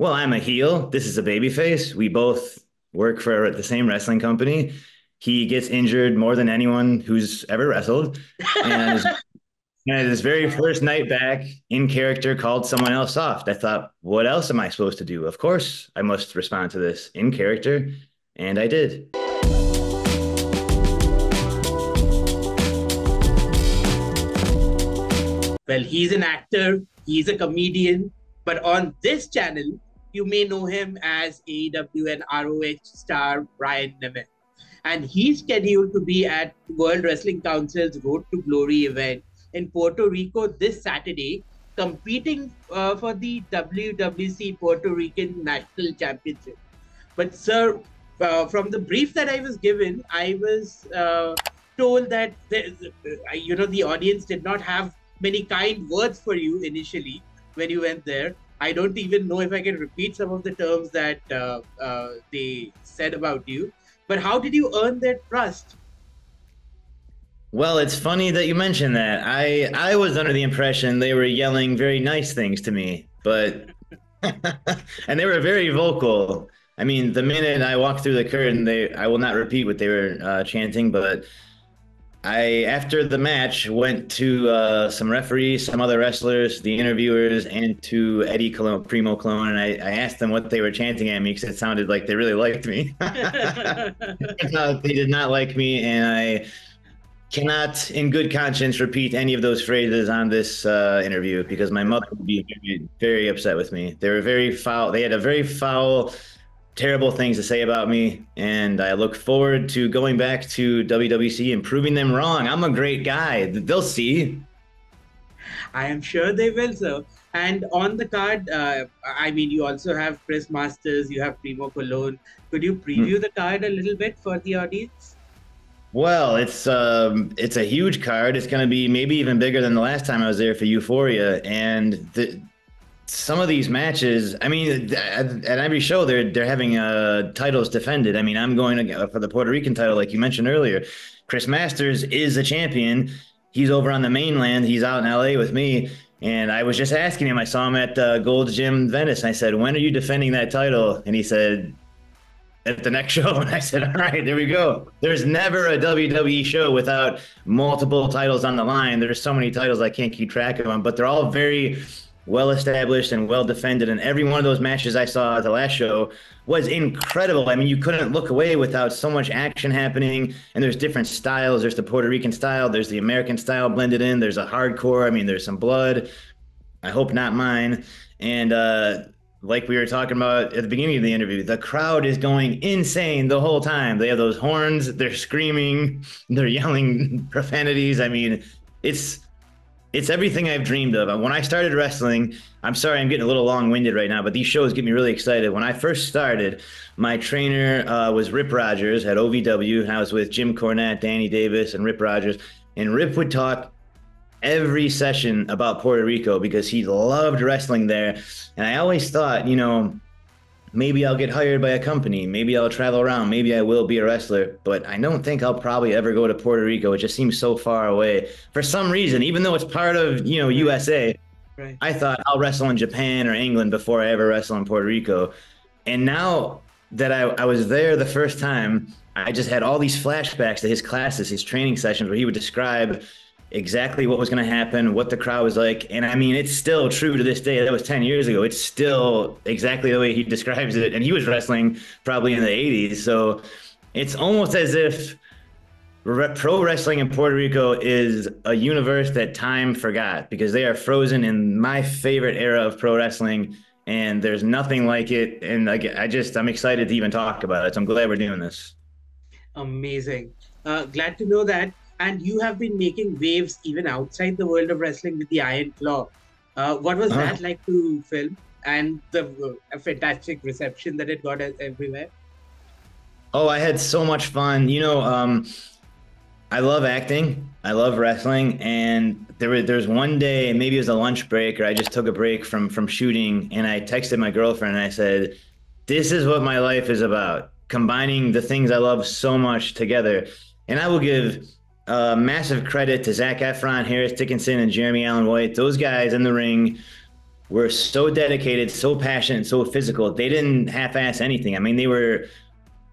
well, I'm a heel. This is a babyface. We both work for the same wrestling company. He gets injured more than anyone who's ever wrestled. And, and his very first night back in character called someone else soft. I thought, what else am I supposed to do? Of course, I must respond to this in character. And I did. Well, he's an actor, he's a comedian, but on this channel, you may know him as AEW and ROH star Ryan Nemeth. And he's scheduled to be at World Wrestling Council's Road to Glory event in Puerto Rico this Saturday, competing uh, for the WWC Puerto Rican National Championship. But, sir, uh, from the brief that I was given, I was uh, told that the, uh, you know the audience did not have many kind words for you initially when you went there. I don't even know if I can repeat some of the terms that uh, uh, they said about you. But how did you earn their trust? Well, it's funny that you mentioned that. I I was under the impression they were yelling very nice things to me, but and they were very vocal. I mean, the minute I walked through the curtain, they I will not repeat what they were uh, chanting, but I, after the match, went to uh, some referees, some other wrestlers, the interviewers, and to Eddie Colon, Primo Colon, and I, I, asked them what they were chanting at me because it sounded like they really liked me. they did not like me, and I cannot, in good conscience, repeat any of those phrases on this uh, interview because my mother would be very, very upset with me. They were very foul. They had a very foul terrible things to say about me. And I look forward to going back to WWC and proving them wrong. I'm a great guy. They'll see. I am sure they will, sir. And on the card, uh, I mean, you also have Chris Masters, you have Primo Colon. Could you preview hmm. the card a little bit for the audience? Well, it's um, it's a huge card. It's going to be maybe even bigger than the last time I was there for Euphoria, and the some of these matches, I mean, at, every show they're they're having uh, titles defended. I mean, I'm going to, for the Puerto Rican title, like you mentioned earlier. Chris Masters is a champion. He's over on the mainland. He's out in LA with me, and I was just asking him. I saw him at uh, Gold's Gym Venice. I said, "When are you defending that title?" And he said, "At the next show." And I said, "All right, there we go." There's never a WWC show without multiple titles on the line. There's so many titles I can't keep track of them, but they're all very well established and well defended. And every one of those matches I saw at the last show was incredible. I mean, you couldn't look away without so much action happening. And there's different styles. There's the Puerto Rican style. There's the American style blended in. There's a hardcore. I mean, there's some blood. I hope not mine. And uh, like we were talking about at the beginning of the interview, the crowd is going insane the whole time. They have those horns. They're screaming. They're yelling profanities. I mean, it's it's everything I've dreamed of. When I started wrestling, I'm sorry I'm getting a little long winded right now, but these shows get me really excited. When I first started, my trainer uh, was Rip Rogers at OVW, and I was with Jim Cornette, Danny Davis, and Rip Rogers. And Rip would talk every session about Puerto Rico because he loved wrestling there. And I always thought, you know, maybe I'll get hired by a company. Maybe I'll travel around. Maybe I will be a wrestler. But I don't think I'll probably ever go to Puerto Rico. It just seems so far away. For some reason, even though it's part of, you know, USA, right. I thought I'll wrestle in Japan or England before I ever wrestle in Puerto Rico. And now that I, I was there the first time, I just had all these flashbacks to his classes, his training sessions where he would describe exactly what was going to happen, what the crowd was like. And I mean, it's still true to this day. That was 10 years ago. It's still exactly the way he describes it. And he was wrestling probably in the 80s. So it's almost as if pro wrestling in Puerto Rico is a universe that time forgot because they are frozen in my favorite era of pro wrestling. And there's nothing like it. And I just, I'm excited to even talk about it. So I'm glad we're doing this. Amazing. Uh, glad to know that and you have been making waves even outside the world of wrestling with the Iron Claw. Uh, what was uh-huh. that like to film, and the uh, fantastic reception that it got everywhere? Oh, I had so much fun. You know, um, I love acting. I love wrestling, and there was there's one day, maybe it was a lunch break, or I just took a break from from shooting, and I texted my girlfriend and I said, "This is what my life is about: combining the things I love so much together." And I will give uh, massive credit to Zac Efron, Harris Dickinson, and Jeremy Allen White. Those guys in the ring were so dedicated, so passionate, so physical. They didn't half-ass anything. I mean, they were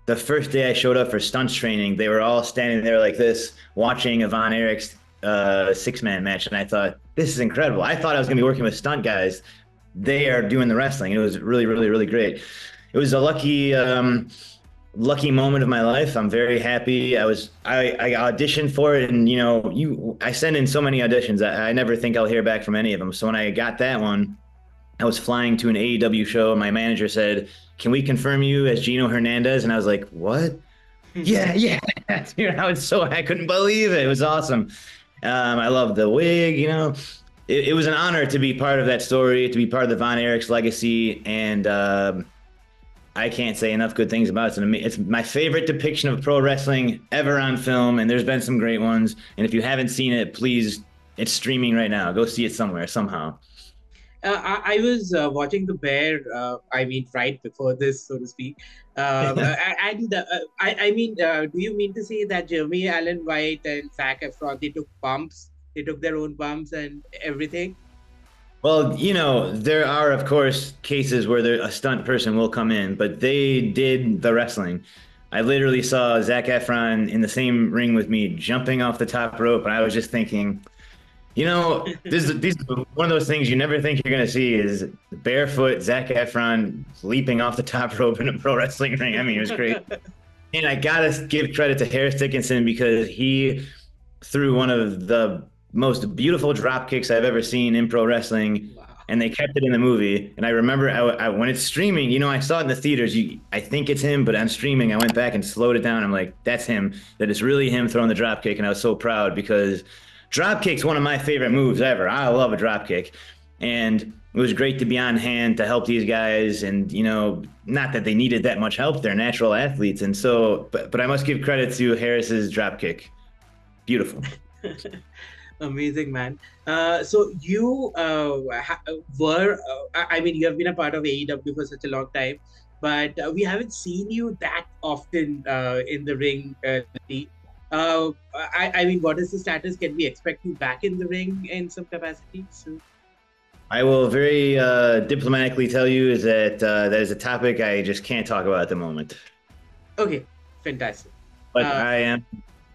the first day I showed up for stunts training. They were all standing there like this, watching a Eric's uh, six-man match, and I thought this is incredible. I thought I was going to be working with stunt guys. They are doing the wrestling. It was really, really, really great. It was a lucky. Um, lucky moment of my life. I'm very happy. I was I, I auditioned for it, and you know, you I send in so many auditions. I, I never think I'll hear back from any of them. So when I got that one, I was flying to an AEW show, and my manager said, "Can we confirm you as Gino Hernandez?" And I was like, "What?" yeah, yeah. Dude, I was so I couldn't believe it. It was awesome. Um, I love the wig. You know, it, it, was an honor to be part of that story, to be part of the Von Erichs legacy, and. Um, I can't say enough good things about it. It's my favorite depiction of pro wrestling ever on film, and there's been some great ones. And if you haven't seen it, please, it's streaming right now. Go see it somewhere somehow. Uh, I, I, was uh, watching The Bear. Uh, I mean, right before this, so to speak. Um, and uh, I, I mean, uh, do you mean to say that Jeremy Allen White and Zac Efron they took bumps? They took their own bumps and everything. Well, you know, there are of course cases where there, a stunt person will come in, but they did the wrestling. I literally saw Zac Efron in the same ring with me, jumping off the top rope, and I was just thinking, you know, this is, this is one of those things you never think you're going to see is barefoot Zac Efron leaping off the top rope in a pro wrestling ring. I mean, it was great. and I gotta give credit to Harris Dickinson because he threw one of the most beautiful drop kicks I've ever seen in pro wrestling. Wow. And they kept it in the movie. And I remember I, I, when it's streaming, you know, I saw it in the theaters. You, I think it's him, but on streaming, I went back and slowed it down. I'm like, that's him. That it's really him throwing the drop kick. And I was so proud because drop kick's one of my favorite moves ever. I love a drop kick. And it was great to be on hand to help these guys and you know not that they needed that much help they're natural athletes and so but, but i must give credit to harris's drop kick beautiful amazing man uh, so you uh, ha- were uh, i mean you have been a part of aew for such a long time but uh, we haven't seen you that often uh, in the ring uh, I, I mean what is the status can we expect you back in the ring in some capacity soon I will very diplomatically tell you is that that is a topic I just can't talk about at the moment. Okay, fantastic. But I am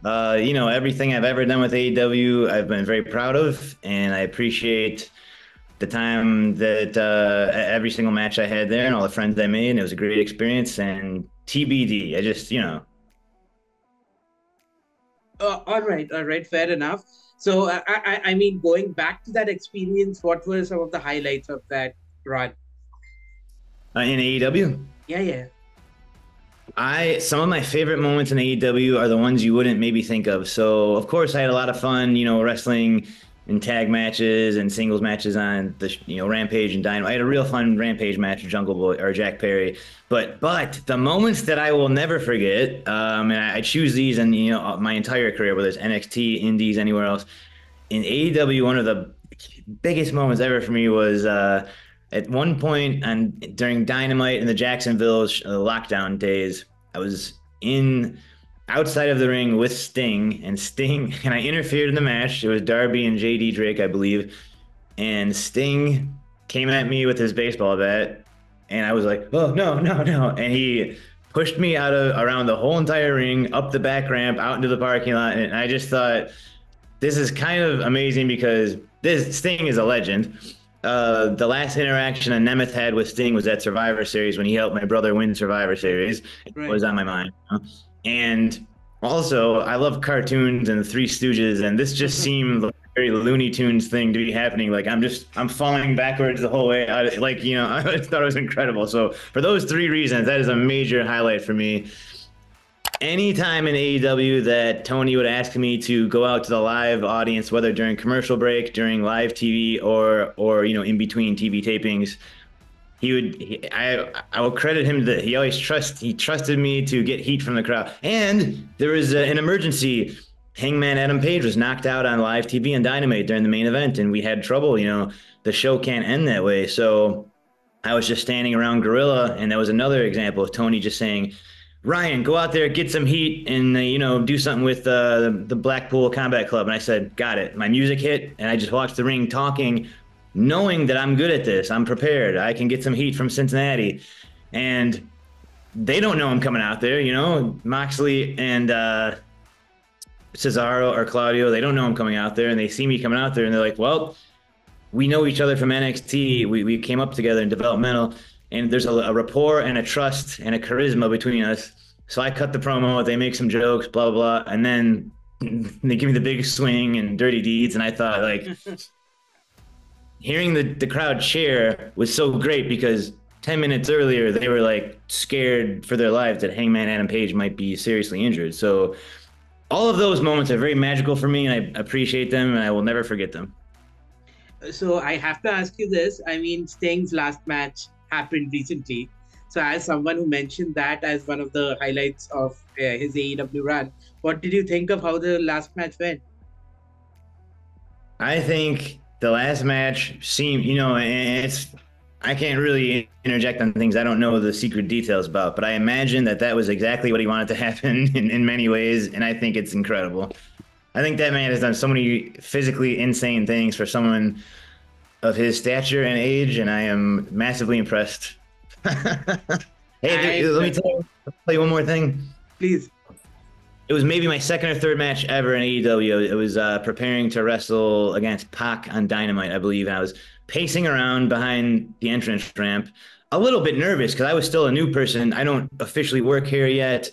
uh, you know, everything I've ever done with AEW, I've been very proud of, and I appreciate the time that uh, every single match I had there and all the friends I made. And it was a great experience. And TBD, I just, you know. Uh, all right, all right, fair enough. So, I, I, I mean, going back to that experience, what were some of the highlights of that run? Uh, in AEW? Yeah, yeah. I some of my favorite moments in AEW are the ones you wouldn't maybe think of. So of course I had a lot of fun, you know, wrestling in tag matches and singles matches on the you know Rampage and Dynamite. I had a real fun Rampage match with Jungle Boy or Jack Perry. But but the moments that I will never forget, um, and I, I choose these in you know my entire career, whether it's NXT, Indies, anywhere else. In AEW, one of the biggest moments ever for me was. Uh, at one point and during Dynamite in the Jacksonville uh, lockdown days, I was in outside of the ring with Sting and Sting and I interfered in the match. It was Darby and JD Drake, I believe. And Sting came at me with his baseball bat and I was like, "Oh, no, no, no." And he pushed me out of around the whole entire ring, up the back ramp, out into the parking lot, and I just thought this is kind of amazing because this Sting is a legend uh, the last interaction a Nemeth had with Sting was at Survivor Series when he helped my brother win Survivor Series. It right. was on my mind. You know? And also, I love cartoons and the Three Stooges, and this just seemed like a very Looney Tunes thing to be happening. Like I'm just I'm falling backwards the whole way. I, like you know, I thought it was incredible. So for those three reasons, that is a major highlight for me anytime in AEW that Tony would ask me to go out to the live audience, whether during commercial break, during live TV, or or you know in between TV tapings, he would. He, I I will credit him that he always trust he trusted me to get heat from the crowd. And there was a, an emergency. Hangman Adam Page was knocked out on live TV and Dynamite during the main event, and we had trouble. You know, the show can't end that way. So I was just standing around Gorilla, and that was another example of Tony just saying Ryan, go out there, get some heat, and uh, you know, do something with uh, the Blackpool Combat Club. And I said, got it. My music hit, and I just watched the ring talking knowing that I'm good at this. I'm prepared. I can get some heat from Cincinnati. And they don't know I'm coming out there, you know. Moxley and uh, Cesaro or Claudio, they don't know I'm coming out there, and they see me coming out there, and they're like, "Well, we know each other from NXT. We we came up together in developmental, and there's a, a rapport and a trust and a charisma between us." So I cut the promo. They make some jokes, blah blah blah, and then they give me the big swing and dirty deeds, and I thought like. hearing the, the crowd cheer was so great because 10 minutes earlier they were like scared for their lives that hangman adam page might be seriously injured so all of those moments are very magical for me and i appreciate them and i will never forget them so i have to ask you this i mean sting's last match happened recently so as someone who mentioned that as one of the highlights of uh, his aew run what did you think of how the last match went i think the last match seemed, you know, it's I can't really interject on things I don't know the secret details about, but I imagine that that was exactly what he wanted to happen in, in many ways, and I think it's incredible. I think that man has done so many physically insane things for someone of his stature and age, and I am massively impressed. hey, I, let me tell you, tell you one more thing. Please it was maybe my second or third match ever in AEW. It was uh, preparing to wrestle against Pac on Dynamite, I believe. And I was pacing around behind the entrance ramp, a little bit nervous because I was still a new person. I don't officially work here yet.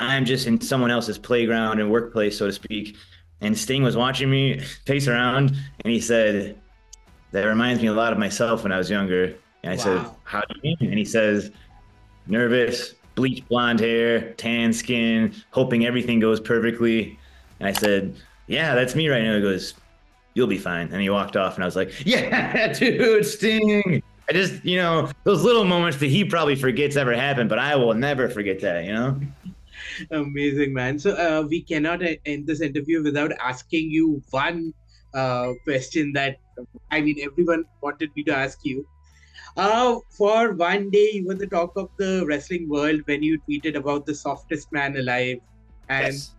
I'm just in someone else's playground and workplace, so to speak. And Sting was watching me pace around, and he said, "That reminds me a lot of myself when I was younger." And I wow. said, "How do you mean?" And he says, "Nervous, bleach blonde hair, tan skin, hoping everything goes perfectly. And I said, Yeah, that's me right now. He goes, You'll be fine. And he walked off, and I was like, Yeah, dude, Sting. I just, you know, those little moments that he probably forgets ever happened, but I will never forget that, you know? Amazing, man. So uh, we cannot end this interview without asking you one uh, question that I mean, everyone wanted me to ask you. Uh, for one day, you were the talk of the wrestling world when you tweeted about the softest man alive and yes.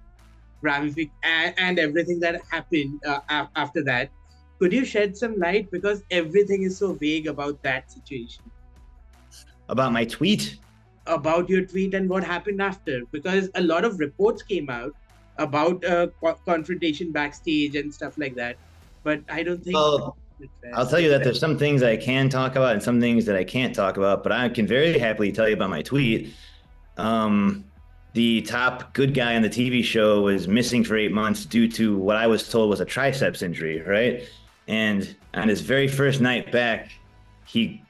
ramific- and, and everything that happened uh, after that. Could you shed some light because everything is so vague about that situation? About my tweet? About your tweet and what happened after, because a lot of reports came out about uh, confrontation backstage and stuff like that. But I don't think. Well, I'll tell you that there's some things I can talk about and some things that I can't talk about, but I can very happily tell you about my tweet. Um, the top good guy on the TV show was missing for eight months due to what I was told was a triceps injury, right? And on his very first night back, he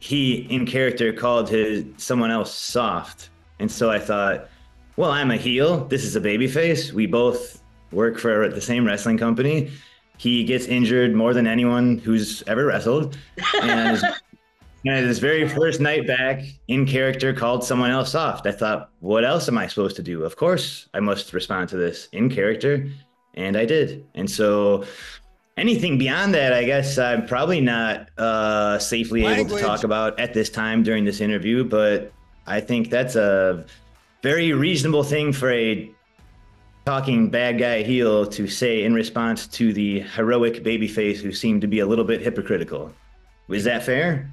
he in character called his someone else soft. And so I thought, well, I'm a heel. This is a baby face. We both work for the same wrestling company he gets injured more than anyone who's ever wrestled. And, and his very first night back in character called someone else soft. I thought, what else am I supposed to do? Of course, I must respond to this in character. And I did. And so anything beyond that, I guess I'm probably not uh, safely Language. able to talk about at this time during this interview. But I think that's a very reasonable thing for a talking bad guy heel to say in response to the heroic babyface who seemed to be a little bit hypocritical. Is that fair?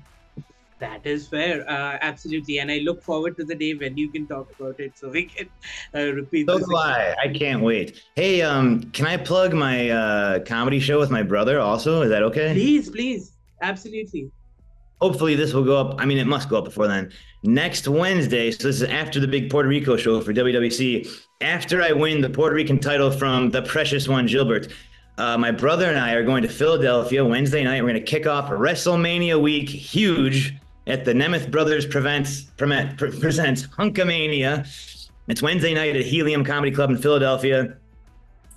That is fair, uh, absolutely, and I look forward to the day when you can talk about it, so we can uh, repeat. So do I. I can't wait. Hey, um, can I plug my uh, comedy show with my brother? Also, is that okay? Please, please, absolutely. Hopefully, this will go up. I mean, it must go up before then. Next Wednesday, so this is after the big Puerto Rico show for WWC after I win the Puerto Rican title from the precious one, Gilbert, uh, my brother and I are going to Philadelphia Wednesday night. We're going to kick off WrestleMania week, huge, at the Nemeth Brothers Prevents, pre- presents Hunkamania. It's Wednesday night at Helium Comedy Club in Philadelphia.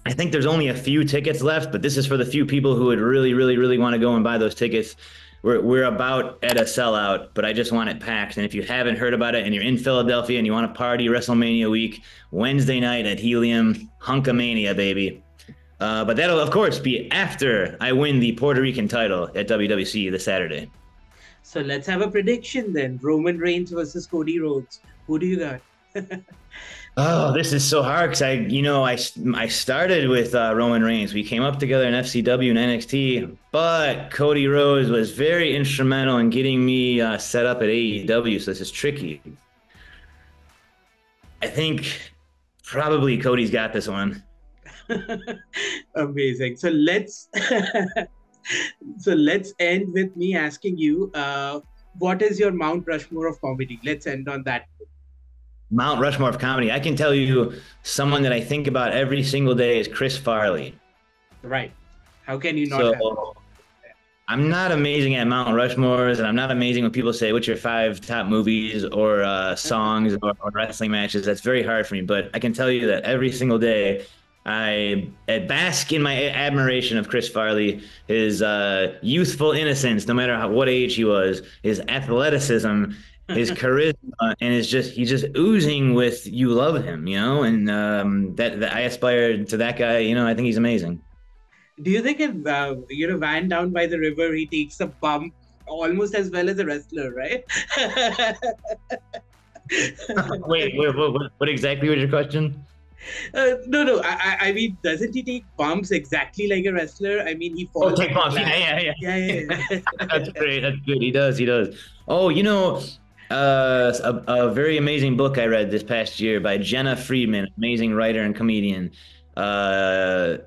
I think there's only a few tickets left, but this is for the few people who would really, really, really want to go and buy those tickets we're, we're about at a sellout, but I just want it packed. And if you haven't heard about it and you're in Philadelphia and you want to party WrestleMania week, Wednesday night at Helium, Hunkamania, baby. Uh, but that'll, of course, be after I win the Puerto Rican title at WWC this Saturday. So let's have a prediction then. Roman Reigns versus Cody Rhodes. Who do you got? oh, this is so hard because I, you know, I I started with uh, Roman Reigns. We came up together in FCW and NXT, but Cody Rhodes was very instrumental in getting me uh, set up at AEW. So this is tricky. I think probably Cody's got this one. Amazing. So let's so let's end with me asking you, uh, what is your Mount Rushmore of comedy? Let's end on that. Mount Rushmore of comedy. I can tell you someone that I think about every single day is Chris Farley. Right. How can you not? So, I'm not amazing at Mount Rushmores, and I'm not amazing when people say, "What's your five top movies or uh, songs or, or wrestling matches?" That's very hard for me. But I can tell you that every single day, I, I bask in my admiration of Chris Farley, his uh, youthful innocence, no matter how, what age he was, his athleticism, his charisma, and is just he's just oozing with you love him, you know, and um, that, that I aspire to that guy. You know, I think he's amazing do you think if uh, you know van down by the river he takes a bump almost as well as a wrestler right wait, wait what, what, exactly was your question uh, no, no. I, I mean, doesn't he take bumps exactly like a wrestler? I mean, he falls. Oh, take bumps. Yeah, yeah, yeah. Yeah, yeah. yeah. That's great. That's good. He does. He does. Oh, you know, uh, a, a, very amazing book I read this past year by Jena Friedman, amazing writer and comedian. Uh,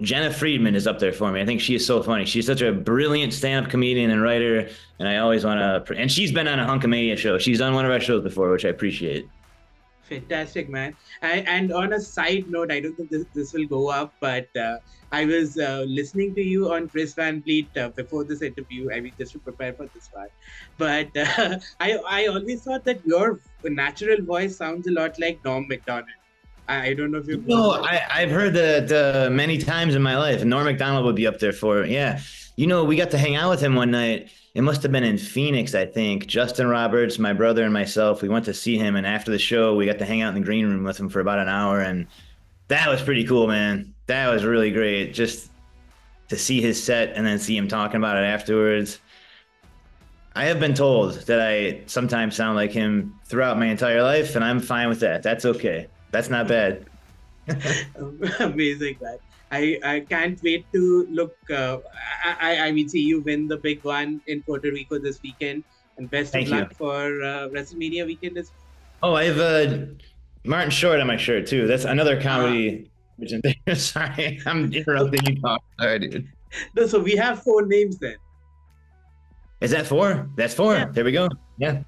Jena Friedman is up there for me. I think she is so funny. She's such a brilliant stand-up comedian and writer, and I always want to. And she's been on a Hunkamania show. She's done one of our shows before, which I appreciate. Fantastic, man. And, and on a side note, I don't think this, this will go up, but uh, I was uh, listening to you on Chris Van Vliet uh, before this interview. I mean, just to prepare for this one. But uh, I I always thought that your natural voice sounds a lot like Norm Macdonald. I don't know if you. No, I, I've heard that many times in my life. Norm Macdonald would be up there for. Yeah, you know, we got to hang out with him one night. It must have been in Phoenix, I think. Justin Roberts, my brother, and myself. We went to see him, and after the show, we got to hang out in the green room with him for about an hour, and that was pretty cool, man. That was really great. Just to see his set and then see him talking about it afterwards. I have been told that I sometimes sound like him throughout my entire life, and I'm fine with that. That's okay. That's not bad. Amazing, man. I, I can't wait to look. Uh, I, I mean, see you win the big one in Puerto Rico this weekend, and best Thank of luck you. for uh, WrestleMania weekend. This oh, I have uh, Martin Short on my shirt too. That's another comedy. Uh, Sorry, I'm interrupting you. Talk. Sorry, dude. No, so we have four names then. Is that four? That's four. Yeah. There we go. Yeah.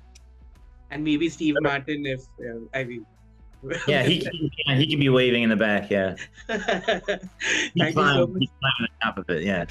And maybe Steve Martin if uh, I mean yeah, he can, yeah, he can be waving in the back. Yeah, he's fine. So he's fine on top of it. Yeah.